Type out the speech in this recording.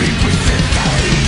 be with the.